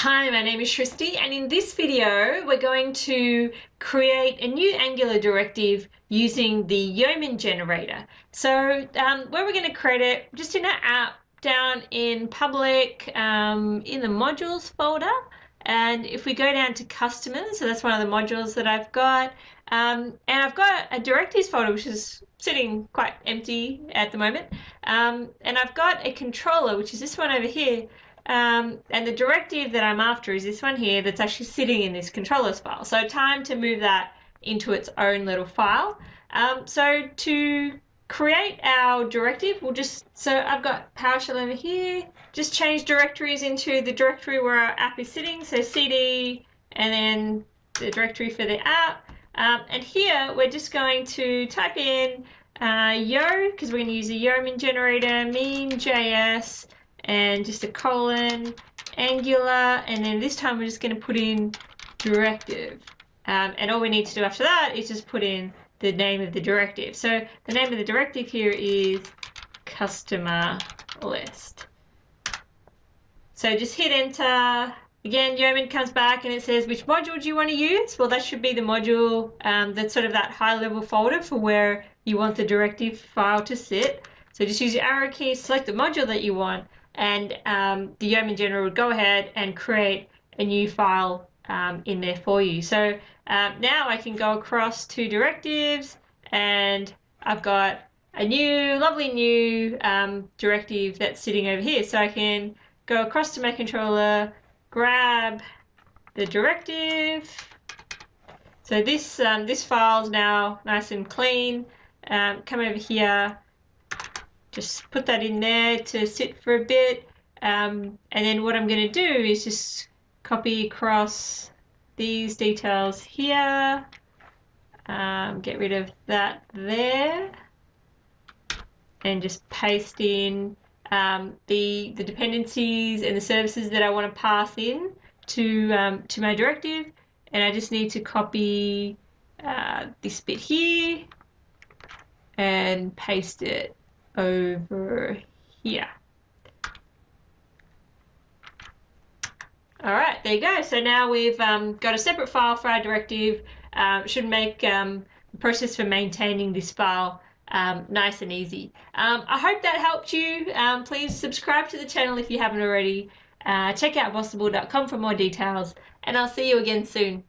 Hi, my name is Shristi and in this video we're going to create a new Angular directive using the Yeoman generator. So um, where we're going to create it, just in our app down in public um, in the modules folder and if we go down to customers, so that's one of the modules that I've got um, and I've got a directives folder which is sitting quite empty at the moment um, and I've got a controller which is this one over here um, and the directive that I'm after is this one here that's actually sitting in this controllers file. So time to move that into its own little file. Um, so to create our directive, we'll just, so I've got PowerShell over here, just change directories into the directory where our app is sitting. So CD and then the directory for the app. Um, and here we're just going to type in uh, yo, because we're going to use a Yeoman generator, mean.js, and just a colon, angular, and then this time we're just going to put in directive. Um, and all we need to do after that is just put in the name of the directive. So the name of the directive here is customer list. So just hit enter. Again, Yeoman comes back and it says, which module do you want to use? Well, that should be the module um, that's sort of that high level folder for where you want the directive file to sit. So just use your arrow key, select the module that you want, and um, the Yeoman generator would go ahead and create a new file um, in there for you. So um, now I can go across to directives and I've got a new, lovely new um, directive that's sitting over here. So I can go across to my controller, grab the directive. So this um, this file's now nice and clean. Come over here, just put that in there to sit for a bit. Um, and then what I'm going to do is just copy across these details here. Um, get rid of that there. And just paste in um, the, the dependencies and the services that I want to pass in to, um, to my directive. And I just need to copy uh, this bit here and paste it over here. All right, there you go. So now we've um, got a separate file for our directive. Um, should make um, the process for maintaining this file um, nice and easy. Um, I hope that helped you. Um, please subscribe to the channel if you haven't already. Uh, check out bossable.com for more details, and I'll see you again soon.